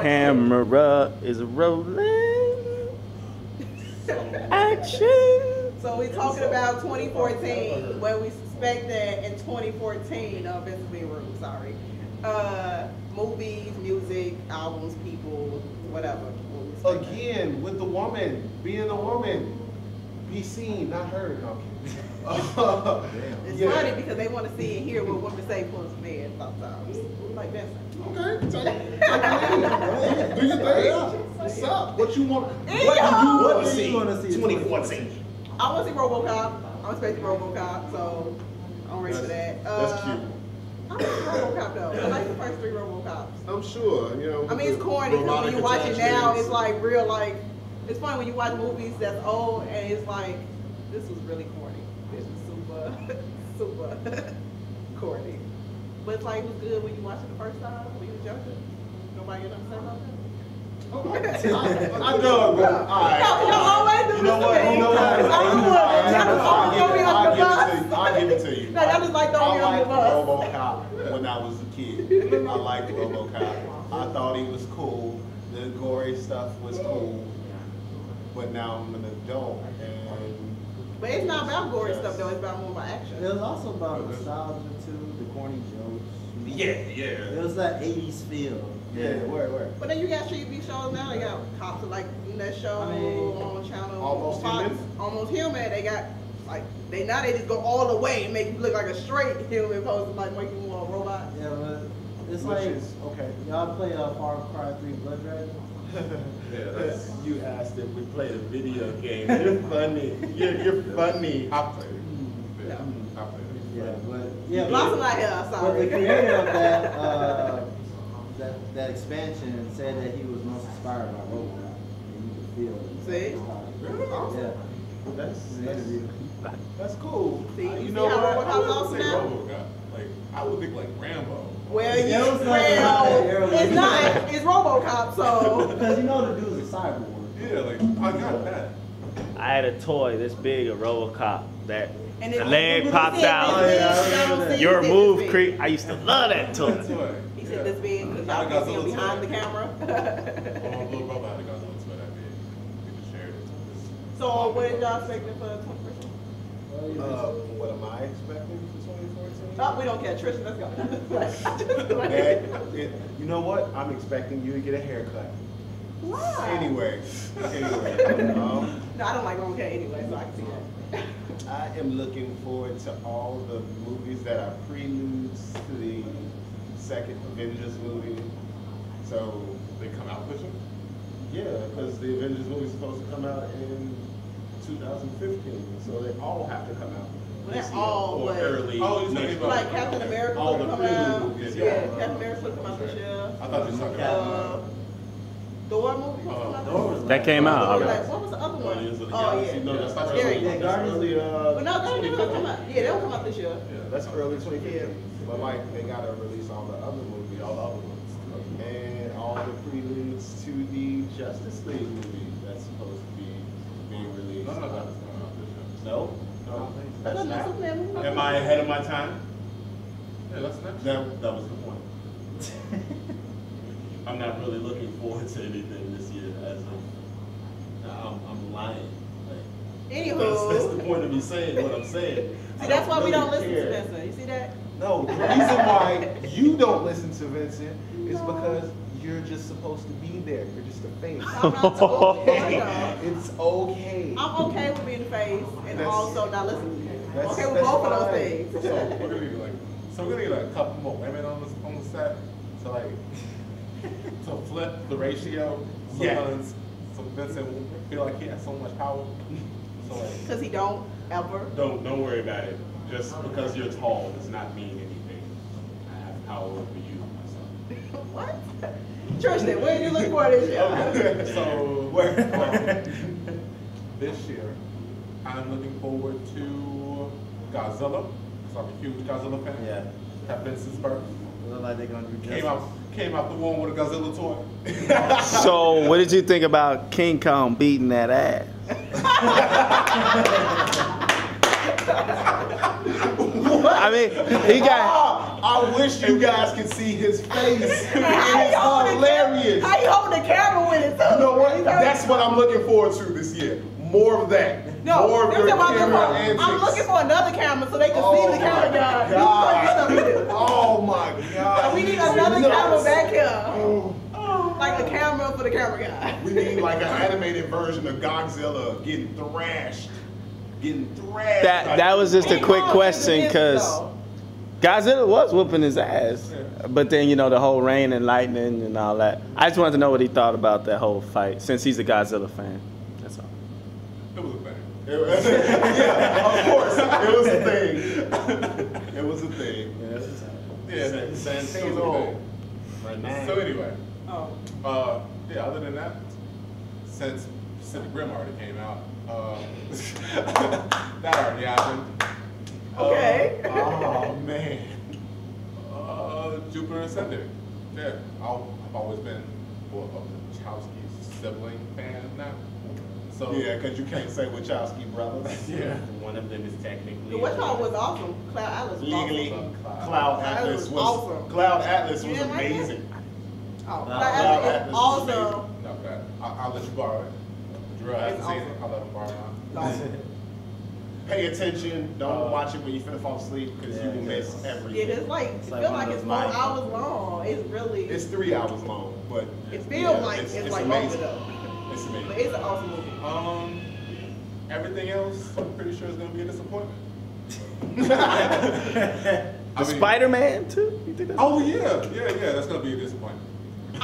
Camera is rolling. Action. So we're talking about 2014, where we suspect that in 2014, uh, Vincent Lee Room, sorry, uh, movies, music, albums, people, whatever. what that. Again, with the woman, being a woman, be seen, not heard. No. It's Yeah. funny because they want to see and hear what women say for us men sometimes. Like Vincent. Okay, take. Do your thing. What's up? What you want? What do you want to see? you wanna see in 2014. I want to see RoboCop. I'm expecting RoboCop, so I'm ready for that. That's Uh, cute. I like RoboCop though. I like the first three RoboCops. I'm sure, you know. I mean, it's corny because when you watch it now, it's like real, like, it's funny when you watch movies that's old and it's like, this was really corny. This is super, super corny. But it's like, it was good when you watched it the first time, when you was younger. Nobody get upset about that? I know, but all right. Y'all always do You know what? You know what? I'm I'll good. Y'all just always throw me under the give it to you. I'll give it to you. No, y'all just like throwing me I under the liked bus. RoboCop when I was a kid. I liked RoboCop. I thought he was cool. The gory stuff was cool. But now I'm an adult and But it's not about gory stuff though, it's about more about action. It action. was also about nostalgia too, the corny jokes. yeah, yeah. It was that 80s feel. Yeah, where, where? But then you got TV shows now, they got cops like in that show I mean, on channel Almost Fox, Human? Almost human. They got like they now they just go all the way and make you look like a straight human opposed to like making you more a robot. Yeah, but it's Which like is okay. y'all play uh, Far Cry 3 Blood Dragon. Yeah, You asked if we played a video game. You're funny. You're, you're funny. I played it. Yeah, I played. Yeah, but yeah, Blossom but, out here, but the creator of that uh, that that expansion said that he was most inspired by RoboCop, and you could feel it. See? Yeah, That's, that's, that's cool. See, Uh, you you know how what? I lost would say? RoboCop. Like, I would think like Rambo. Well, you Yeah, it was well, it's not. It's RoboCop, so Because you know the dude's a cyborg. Yeah, like I got that. I had a toy this big, a RoboCop, that and the then- leg when pops out. this big, yeah, I y'all remember don't that. see Your move, this creep. I used to love that toy. He said this big because I y'all got can see him behind toy. the camera. Oh, little brother had a Godzilla toy that big. We just shared it. so what did y'all expecting for 2014? Uh, what am I expecting for 2014? Oh, we don't care. Tristan, let's go. That, it, you know what? I'm expecting you to get a haircut. Why? Anyway, anyway, um, No, I don't like long hair anyway, so I can see that. I am looking forward to all the movies that are preludes to the second Avengers movie. So, They come out this year? yeah, because the Avengers movie is supposed to come out in 2015, so they all have to come out. Well, this they're year all, or but- early Oh, you're next talking year. Like Captain America All will the come out. movies, Yeah, yeah. Captain America will come out this year. I thought you were talking Uh, about. Thor movie will come out Thor this was That came out year. already. Like, what was the other one? Guardians of the Oh, Galaxy. yeah. No, that's not Scary. early. Yeah, That's Guardians- early, uh, But no, they're gonna come out. Yeah, they'll come out this year. Yeah, That's early 2015. But like, they gotta release all the other movies, all the other ones. And all the preludes to the Justice League movie that's supposed to be being released. None of that is coming out. No? No. That's That's not not. Superman movie. Am I ahead of my time? Yeah, that's next year. That, that was the point. I'm not really looking forward to anything this year as of, I'm, I'm lying. Like, That's, that's the point of me saying what I'm saying. See, that's why we don't listen care. to Vincent. You see that? No, the reason why you don't listen to Vincent is because you're just supposed to be there. You're just a face. Okay. It's okay. I'm okay with being the face and That's- also not listening to you. That's- okay with that's both of those things. So we're gonna need like, so we're gonna need like a couple more women on the on the set to like to flip the ratio. So Yeah. Vincent- So Vincent will feel like he has so much power. So like, Cause he don't ever. Don't don't worry about it. Just because you're tall does not mean anything. I have power over you, my. What? Tristan, where do you look for this year? so Where? um, this year, I'm looking forward to Godzilla. Cause I'm a huge Godzilla fan. Yeah. Have been since birth. Look like they're gonna do Came justice. out came out the womb with a Godzilla toy. So, what did you think about King Kong beating that ass? I mean, he got I wish you guys could see his face. It How you holding the cam- hilarious. How you holding the camera with it too? You know what? That's what I'm looking forward to this year. More of that. No, More of that's your what I'm looking camera for. antics. I'm looking for another camera so they can Oh see the oh camera my guy. Do God. what you. Oh my god. We need This another nuts. camera back here. Oh. Like a camera for the camera guy. We need like an animated version of Godzilla getting thrashed. Getting thrashed. That that was just a quick question because though. Godzilla was whooping his ass, but then you know the whole rain and lightning and all that. I just wanted to know what he thought about that whole fight since he's a Godzilla fan. That's all. It was a thing. It was- yeah, of course. It was a thing. It was a thing. Yeah, San- it was a thing. Right now. So anyway, Oh. uh, yeah. Other than that, since Pacific Rim already came out, uh, that already happened. Okay. Oh man. Uh, Jupiter Ascending. Yeah, I'll, I've always been well, a Wachowski sibling fan now. So Yeah, because you can't say Wachowski brothers. yeah. One of them is technically. The Witch Hall was awesome. Cloud Atlas was Legally, awesome. Cloud That Atlas was was awesome. Cloud Atlas was didn't like amazing. Oh, Cloud Cloud Atlas Atlas is is awesome. Not bad. I, I'll let you borrow it. Drew hasn't seen it. I'll let him borrow it. Awesome. Pay attention. Don't Uh, watch it when you finna fall asleep because you will miss it's- Yeah, everything. it's like, It's it like feels like it's four hours long. It's really, It's three hours long, but it feels yeah, like it's, it's, it's like longer amazing. though. It's But amazing. it's an awesome movie. Um, everything else, I'm pretty sure is gonna be a disappointment. The I mean- Spider Man too. You think that's Oh yeah, yeah, yeah. That's gonna be a disappointment.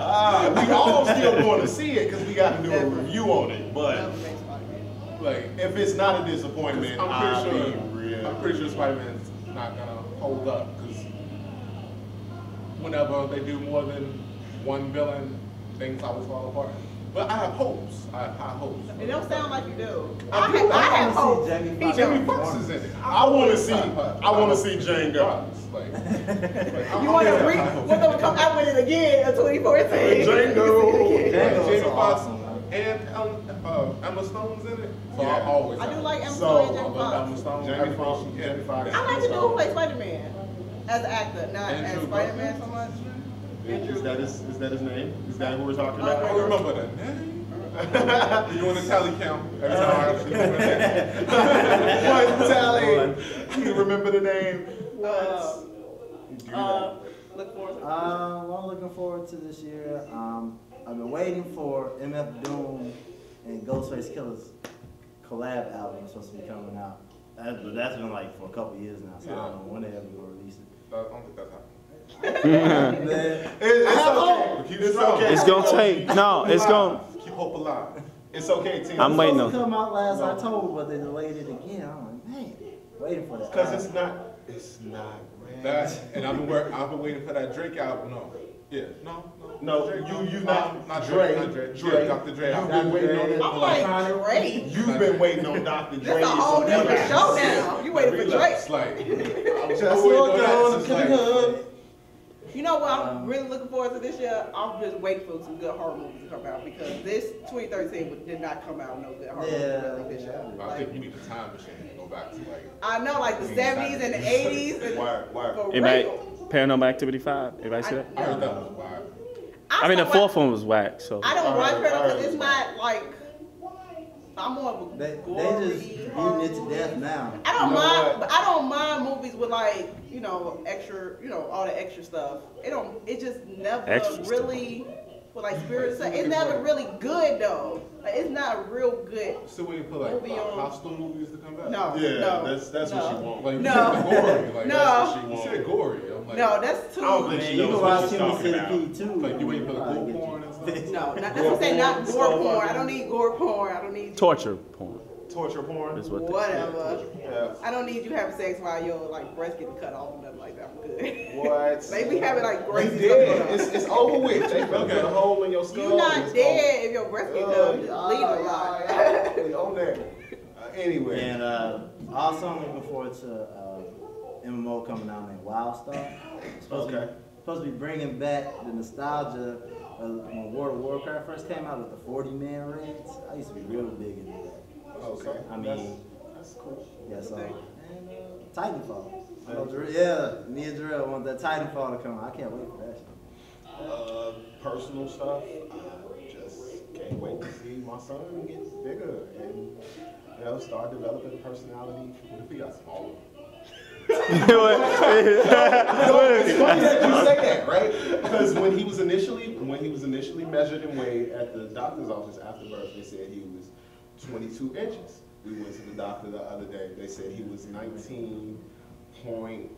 Ah, we all still going to see it because we got to do a Never. review on it. But Love the next Spider-Man. Like, if it's not a disappointment, I'm I'll pretty be sure. real. I'm pretty sure Spider-Man's not gonna hold up because whenever they do more than one villain, things always fall apart. But I have hopes. I have high hopes. It don't sound like you do. I I, do. have, I I have wanna hope. see Jamie He Foxx. Jamie don't. Is in it. I want to see. I- I want to see Django. Like, like, You want I'm to re- have high hopes. want them to come out with it again in 2014? Django. Like, Jamie so Foxx awesome, and um, uh, Emma Stone's in it. So Yeah. I always. I do like. Emma So, Stone and I Jamie love Emma Foxx. Stone. Jamie everything Foxx, she- Jamie Foxx. I like the dude who plays Spider-Man as an actor, not as Andrew Spider-Man so much. Is that his? Is that his name? Is that who we're talking I I don't remember the name. You're doing the tally count every time I remember that. One tally. You remember the name? Uh, uh, look forward to it. Um, I'm looking forward to this year. Um, I've been waiting for MF Doom and Ghostface Killah's collab album is supposed to be coming out. That, but that's been like for a couple years now, so I don't know when they ever gonna release it. Uh, I don't think that's happening. Man, It- It's okay. It's okay. It's gonna take no. It's gonna. Keep hope alive. It's okay, Tim. I'm it was waiting supposed to on- come out last October, but they delayed it again. I'm like, man, waiting for that. Because album. it's not. It's not. ready. That and I've been work, I've been waiting for that Drake album. No, yeah, no, no. No, you- you not- not Dre, Drake, not Drake, Dre. Dre, Dr. Dre. You've been waiting on it. I'm like, Drake. You've been waiting on Dr. Dre. This a whole different show now. You waiting for Drake. It's like I'm Just just waiting look on that. It's the like. You know what I'm Um, really looking forward to this year? I'm just waiting for some good horror movies to come out because this 2013 did not come out no good horror Yeah, movies this year. yeah. I think you need a time machine to go back to like. I know, like the 70s and the 80s. And Word, word. For Anybody, real. Paranormal Activity Five. Everybody see that? I heard that was wild. I mean, the stopped fourth one was whack. So I don't I watch heard- I Paranormal because it's not like. I'm more of a They, gory they just horror beating it to death now. I don't You know mind, what? I don't mind movies with like you know extra, you know all the extra stuff. It don't. It just never Extra stuff. really, with like spirit. stuff. It's never really good though. Like, it's not real good. Still waiting for like Movie on- hostile movies to come back. No, Yeah, no, that's that's no. what she wants. Like you No. said gory. Like No. that's what she You said gory. I'm like, No, that's too. I don't think Man, she you knows can what watch she's Human talking about. Centipede too. Like you waiting for the Probably gore porn and stuff. no, not, that's what I'm saying. Not Gore gore porn, porn. I don't need gore porn. I don't need torture porn Torture porn. is what they say. whatever. Yeah. I don't need you having sex while your like breast getting cut off and nothing like that. I'm good. What? Maybe having like You great stuff dead. going. It's, it's over with. They put Okay. a hole in your skull. You're not It's dead if your breast getting over. done. Just Uh, leave yeah, it yeah, alone. yeah, On that. Uh, anyway. And uh, also, I'm looking forward to uh, MMO coming out named WildStar. It's supposed to Okay. be, supposed to be bringing back the nostalgia of when World of Warcraft first came out with the 40 man raids. I used to be real big into that. Okay. I mean, that's, that's cool. yeah, so. Okay. And, uh, Titanfall. I yeah, me and Jarrell want that Titanfall to come out. I can't wait for that shit. Uh, personal stuff. I just can't wait to see my son get bigger and you know start developing a personality. What if he got smaller? It's funny that you say that, right? Because when he was initially when he was initially measured and weighed at the doctor's office after birth, they said he was 22 inches. We went to the doctor the other day. They said he was 19.7.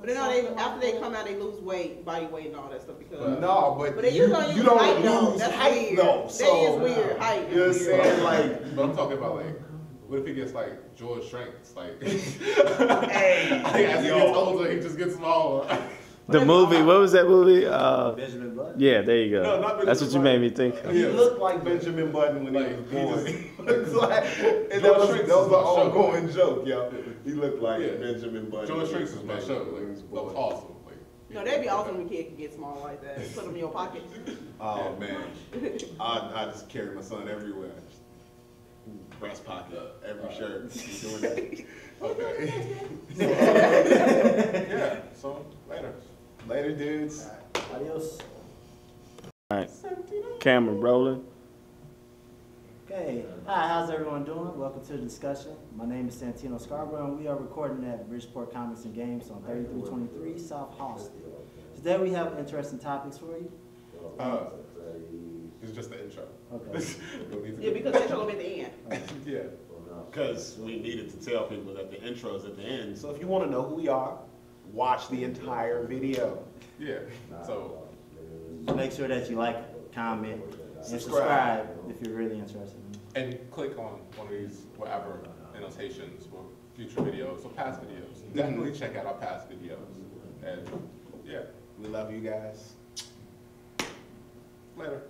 But then they, after they come out, they lose weight, body weight, and all that stuff because. No, but, But they you, don't you don't height, though. lose That's height weird. though. That so, is weird. Height is You're weird. saying like, But I'm talking about like, what if he gets like George shrinks? Like, hey, like as he yo. gets older, he just gets smaller. The movie, what was that movie? Uh, Benjamin Button. yeah, there you No, go. not That's what you Benjamin made me think. of. He Yeah. looked like Benjamin Button when Like, he was he born. just- He looks like, and that George was, that was is the show. ongoing joke, yo. He looked like Yeah. Benjamin Button. George Shrinks is my when show. he Like, was that was awesome. No, that'd be awesome when a kid could get small like that. Put them in your pocket. Oh man, I, I just carry my son everywhere. Breast pocket, every shirt. He's doing that. okay. So, uh, yeah. So later. Later, dudes. Adios. All right, camera rolling. Okay, hi, how's everyone doing? Welcome to the discussion. My name is Santino Scarborough, and we are recording at Bridgeport Comics and Games on 3323 South Halsted. Today we have interesting topics for you. Uh, it's just the intro. Okay. Don't need to Yeah, go- because they're gonna be at the end. yeah. Because we needed to tell people that the intro's at the end. So if you want to know who we are, watch the entire video. Yeah. So Make sure that you like, comment, and Subscribe. subscribe if you're really interested. and click on one of these whatever annotations for future videos or past videos. Mm-hmm. Definitely check out our past videos. And yeah, We love you guys. later.